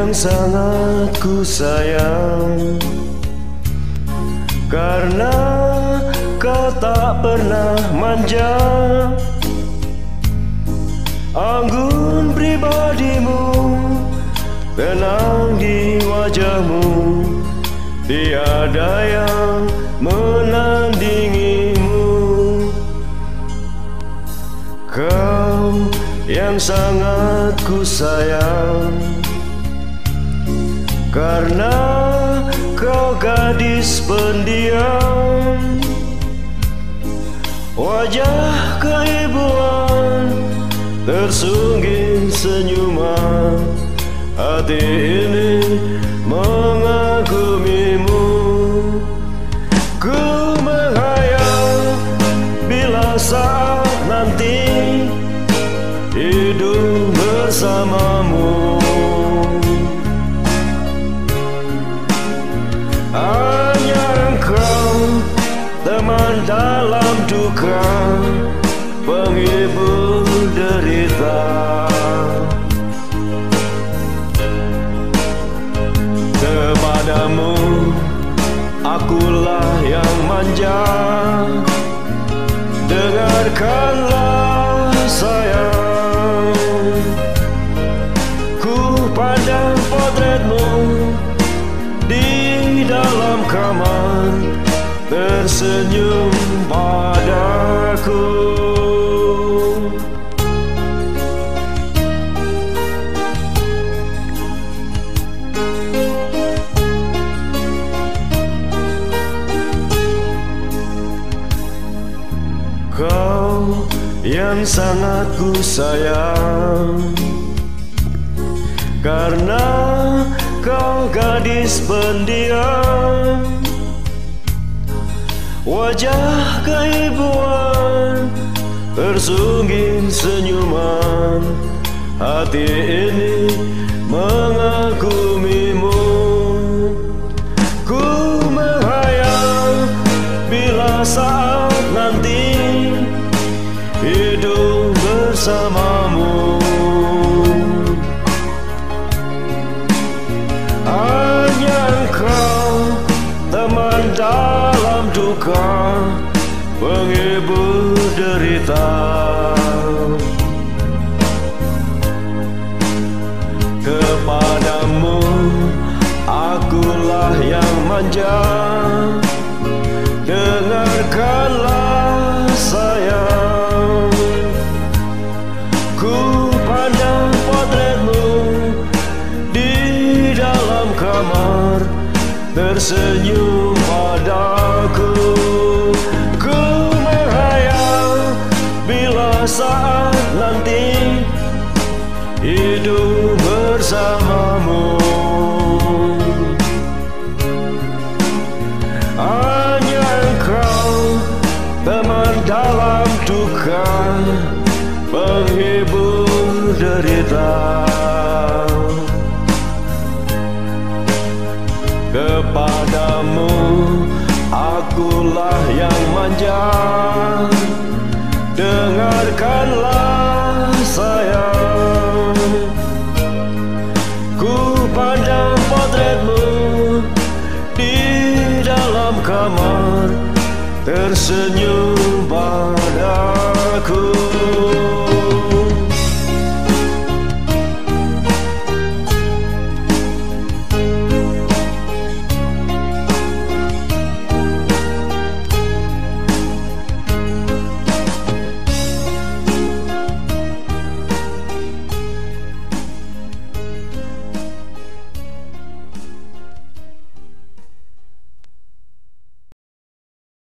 yang sangat ku sayang. Karena kau tak pernah manja. Anggun pribadimu Tenang di wajahmu. Tiada yang menandingimu. Kau yang sangat ku sayang Karena kau gadis pendiam Wajah keibuan Tersungging senyuman. Hati ini mengagumimu. Ku menghayal Bila saat nanti Hidup bersamamu duka Penghibur derita. Kepadamu Akulah yang manja. Dengarkanlah sayang. Ku pandang potretmu Di dalam kamar Tersenyum padaku. Kau yang sangat ku sayang Karena kau gadis pendiam Wajah keibuan Tersungging senyuman? Hati ini mengagumimu Derita Kepadamu Akulah yang manja. Dengarkanlah sayang. Ku pandang potretmu Di dalam kamar Tersenyum bersamamu. Hanya engkau Teman dalam duka Penghibur derita. Kepadamu Akulah yang manja Tersenyum. padaku